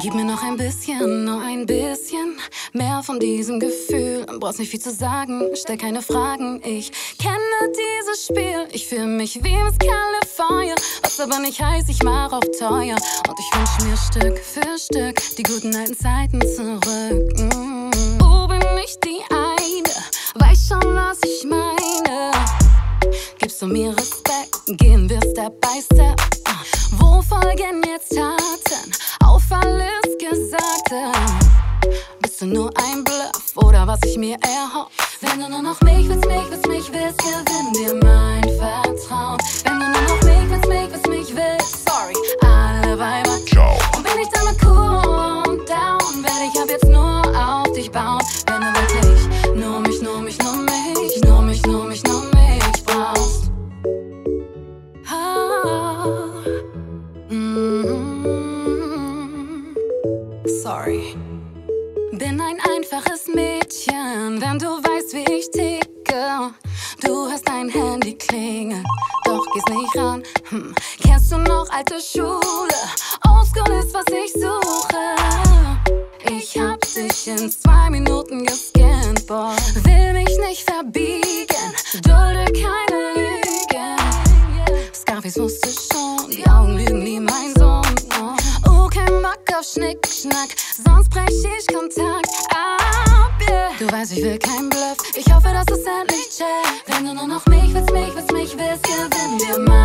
Gib mir noch ein bisschen, nur ein bisschen mehr von diesem Gefühl. Brauchst nicht viel zu sagen, stell keine Fragen. Ich kenne dieses Spiel. Ich fühle mich wie Miss California. Was aber nicht heißt, ich mach auf teuer. Und ich wünsch mir Stück für Stück die guten alten Zeiten zurück. Mm. Wo bin ich die eine? Weiß schon, was ich meine. Gibst du mir Respekt? Gehen wir Step by Step. Wo folgen jetzt Taten ich mir erhoffe? Wenn du nur noch mich willst, mich willst, mich willst, gewinn dir mein Vertrauen. Wenn du nur noch mich willst, mich willst, mich willst, sorry, alle Weiber. Ciao. Und bin ich damit cool und down, werde ich ab jetzt nur auf dich bauen. Wenn du wirklich nur mich, nur mich, nur mich, nur mich, nur mich, nur mich brauchst. Ah, mm, sorry. Bin ein einfaches Mädchen, wenn du weißt, wie ich ticke. Du hast dein Handy klingeln, doch gehst nicht ran. Hm. Kennst du noch alte Schule? Oldschool ist, was ich suche. Ich hab dich in zwei Minuten gescannt, boy. Will mich nicht verbiegen, dulde keine Lügen. Scarface wusste schon, auf Schnickschnack, sonst brech ich Kontakt ab. Yeah. Du weißt, ich will kein Bluff. Ich hoffe, dass du's endlich check. Wenn du nur noch mich willst, mich willst, mich willst, gewinn dir mein